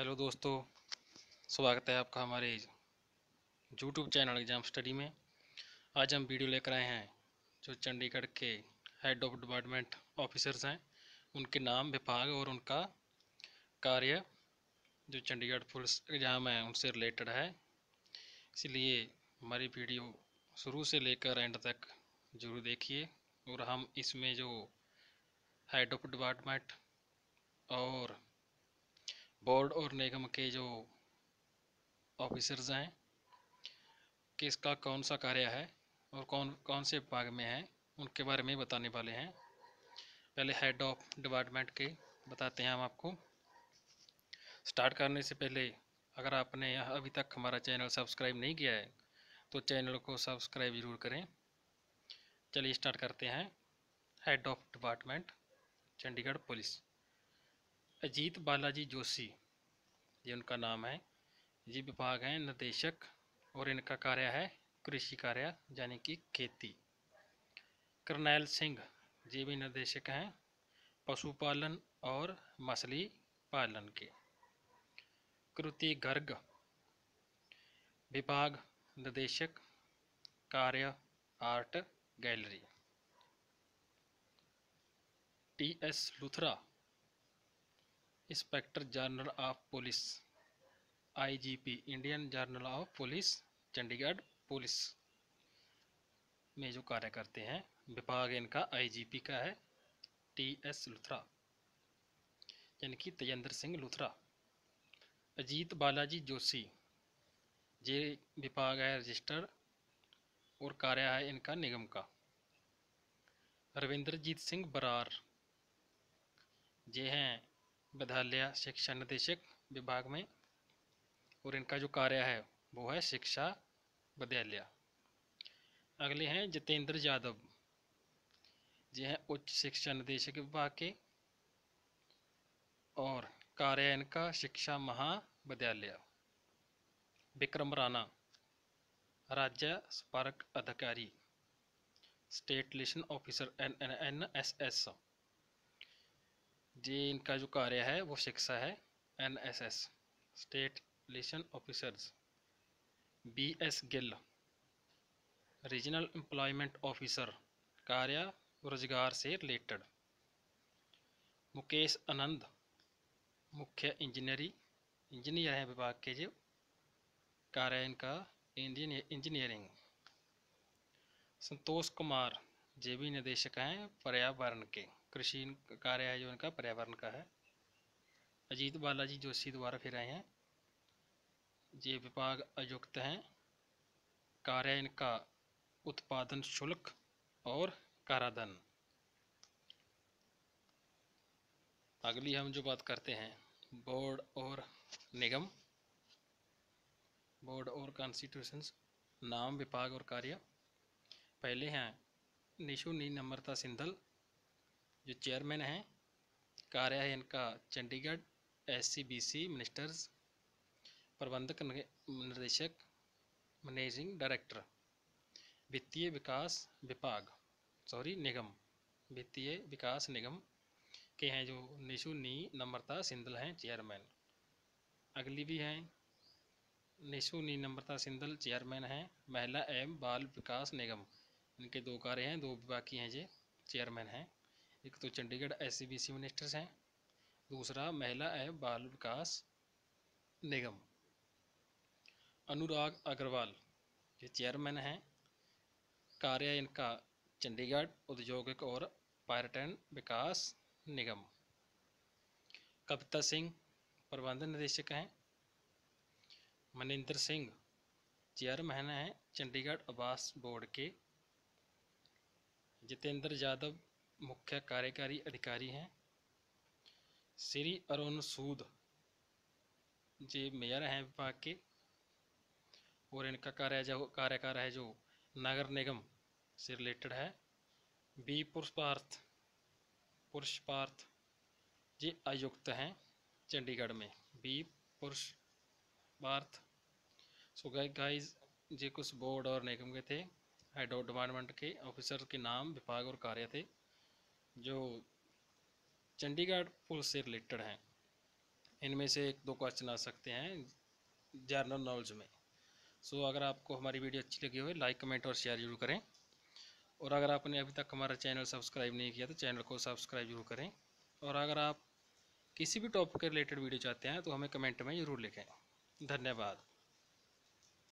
Hello दोस्तों, स्वागत है आपका हमारे यूट्यूब चैनल एग्ज़ाम स्टडी में। आज हम वीडियो लेकर आए हैं जो चंडीगढ़ के हेड ऑफ़ डिपार्टमेंट ऑफिसर्स हैं। उनके नाम, विभाग और उनका कार्य जो चंडीगढ़ पुलिस एग्ज़ाम है, उनसे रिलेटेड है। इसलिए हमारी वीडियो शुरू से लेकर एंड तक ज़रूर देखिए और हम इसमें जो हेड ऑफ़ डिपार्टमेंट और बोर्ड और निगम के जो ऑफिसर्स हैं, किसका कौन सा कार्य है और कौन कौन से विभाग में है, उनके बारे में बताने वाले हैं। पहले हेड ऑफ़ डिपार्टमेंट के बताते हैं हम आपको। स्टार्ट करने से पहले अगर आपने अभी तक हमारा चैनल सब्सक्राइब नहीं किया है तो चैनल को सब्सक्राइब ज़रूर करें। चलिए स्टार्ट करते हैं। Head of department Chandigarh police Ajit Balaji Joshi, ये उनका नाम है। ये विभाग हैं निदेशक और इनका कार्य है कृषि कार्य, यानी कि खेती। करनैल सिंह ये भी निर्देशक हैं, पशुपालन और मछली पालन के। कृति गर्ग, विभाग निदेशक कार्य, art gallery. T S Luthra inspector general of police IGP Indian journal of police Chandigarh police में जो कार्य करते हैं, विभाग इनका आईजीपी का है टी एस लुथरा यानी कि तेजेंद्र सिंह लुथरा अजीत बालाजी जोशी ये विभाग है रजिस्टर और कार्य है इनका निगम का। रविंद्रजीत सिंह बरार ये हैं विद्यालय शिक्षा निदेशक विभाग में और इनका जो कार्य है, वो है शिक्षा विद्यालय अगले हैं जितेंद्र यादव। जी हैं उच्च शिक्षा निदेशक विभाग के और कार्य इनका शिक्षा महाविद्यालय। विक्रम राणा, राज्य स्पार्क अधिकारी, state liaison officer N N N S S. जी इनका जो कार्य है, वो शिक्षा है N S S state liaison officers B S Gill regional employment officer कार्य रोज़गार से रिलेटेड मुकेश आनंद, मुख्य इंजीनियरी, इंजीनियर है विभाग के जो, कार्य इनका इंजीनियरिंग, संतोष कुमार जे भी निदेशक हैं, पर्यावरण के। कृषि कार्य है जो इनका पर्यावरण का है। अजीत बालाजी जोशी द्वारा फिर आए हैं। ये विभाग अयुक्त हैं। कार्य इनका उत्पादन शुल्क और कराधन। अगली हम जो बात करते हैं, बोर्ड और निगम। बोर्ड और कॉन्स्टिट्यूशंस, नाम, विभाग और कार्य। पहले हैं निशु नी नम्रता सिंधल जो चेयरमैन हैं, कार्य है इनका चंडीगढ़ एससीबीसी मिनिस्टर्स प्रबंधक निर्देशक मैनेजिंग डायरेक्टर वित्तीय विकास विभाग सॉरी निगम, वित्तीय विकास निगम के हैं जो निशु नी, नम्रता सिंधल हैं चेयरमैन अगली भी हैं, निशु नी, नम्रता सिंधल चेयरमैन हैं, महिला एवं बाल विकास निगम। इनके दो कार्य हैं, दो विभाग की हैं ये चेयरमैन हैं। एक तो चंडीगढ़ एस सी मिनिस्टर्स हैं, दूसरा महिला एवं बाल विकास निगम। अनुराग अग्रवाल, ये चेयरमैन हैं। कार्य इनका चंडीगढ़ औद्योगिक और पर्यटन विकास निगम। कविता सिंह, प्रबंध निदेशक हैं। मनिंदर सिंह चेयरमैन हैं चंडीगढ़ आवास बोर्ड के। जितेंद्र यादव मुख्य कार्यकारी अधिकारी हैं। श्री अरुण सूद जी मेयर हैं विभाग के, और इनका कार्य जो कार्यकार है जो नगर निगम से रिलेटेड है। बी पुष्पार्थ पुरुषपार्थ जी आयुक्त हैं चंडीगढ़ में। बी पुरुषपार्थ सो गाइज़ जी कुछ बोर्ड और निगम के थे हेड ऑफ़ डिपार्टमेंट के ऑफिसर के नाम, विभाग और कार्य थे। जो चंडीगढ़ पुलिस से रिलेटेड हैं। इनमें से एक दो क्वेश्चन आ सकते हैं जर्नल नॉलेज में। सो so, अगर आपको हमारी वीडियो अच्छी लगी हो लाइक कमेंट और शेयर ज़रूर करें। और अगर आपने अभी तक हमारा चैनल सब्सक्राइब नहीं किया तो चैनल को सब्सक्राइब ज़रूर करें। और अगर आप किसी भी टॉपिक के रिलेटेड वीडियो चाहते हैं तो हमें कमेंट में ज़रूर लिखें। धन्यवाद।